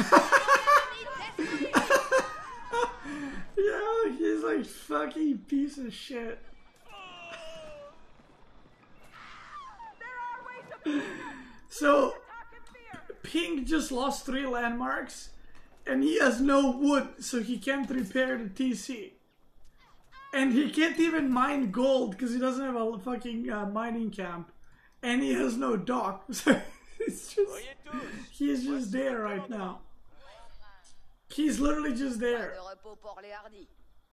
yeah, he's like fucking piece of shit. So, Pink just lost three landmarks, and he has no wood, so he can't repair the TC. And he can't even mine gold because he doesn't have a fucking uh, mining camp, and he has no dock. So it's just he's just there right now. He's literally just there.